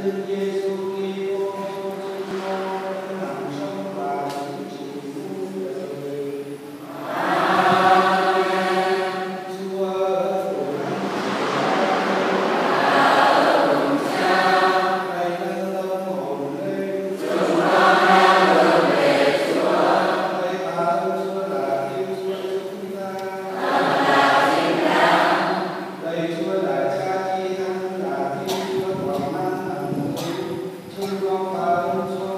Santo Diego. não param